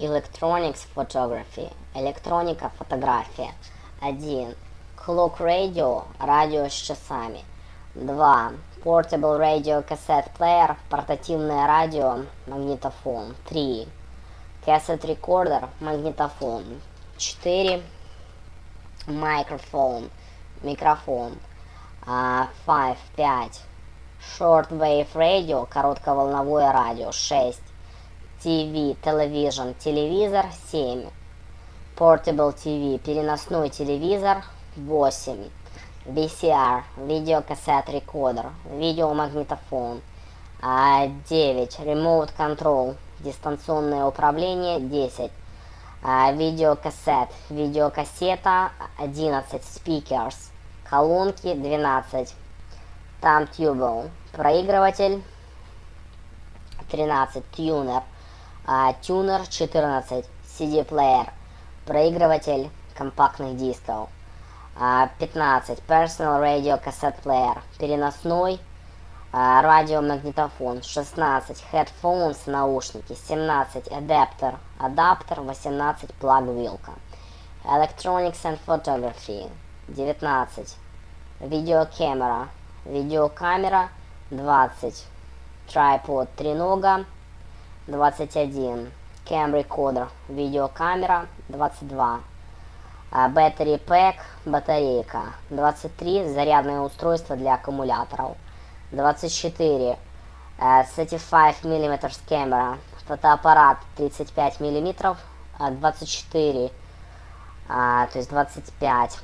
Electronics Photography. Электроника, фотография. 1. Clock Radio. Радио с часами. 2. Portable Radio Cassette Player. Портативное радио. Магнитофон. 3. Cassette Recorder. Магнитофон. 4. Microphone. Микрофон. 5. 5. Short Wave Radio. Коротковолновое радио. 6. TV, television, телевизор 7. Portable TV, переносной телевизор 8. VCR, видеокассет рекордер, видеомагнитофон 9. Remote Control, дистанционное управление 10. Видеокассет, видеокассета 11. Speakers, колонки 12. Turntable, проигрыватель 13. Tuner, а, тюнер 14, CD-плеер, проигрыватель компактных дисков. 15. А, Personal Radio Cassette Player, переносной а, радиомагнитофон. 16. Headphones, наушники. 17. Адаптер, адаптер. 18. Plug-вилка. Electronics and Photography. 19. Видеокамера, видеокамера. 20. Tripod, тренога. 21. Cam Recorder, видеокамера, 22. Battery Pack, батарейка. 23. Зарядное устройство для аккумуляторов. 24. 35 мм камера, фотоаппарат 35 мм, 24, то есть 25.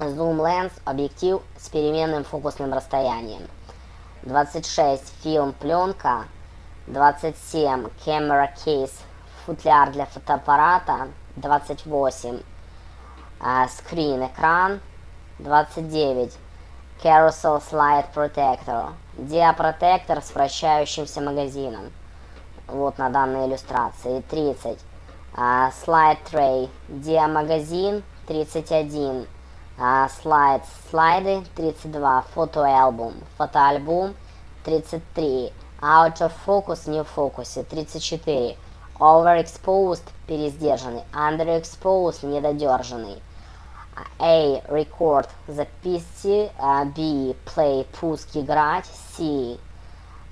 Zoom Lens, объектив с переменным фокусным расстоянием. 26. Фильм, пленка 27. Camera case. Футляр для фотоаппарата. 28. Screen. Экран. 29. Carousel Slide Protector. Диапротектор с вращающимся магазином. Вот на данной иллюстрации. 30. Slide Tray. Диамагазин. 31. Слайд. Слайды. 32. Фотоальбум. Фотоальбум. 33. Out of focus, не в фокусе. 34. Overexposed, пересдержанный. Underexposed, недодержанный. A. Record, записи. B. Play, пуск, играть. C.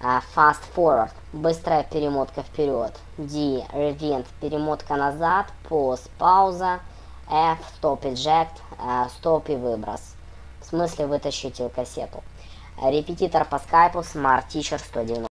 Fast forward, быстрая перемотка вперед. D. Rewind, перемотка назад. Pause, пауза. F. Stop eject, стоп и выброс. В смысле вытащите кассету. Репетитор по скайпу Smart Teacher 190.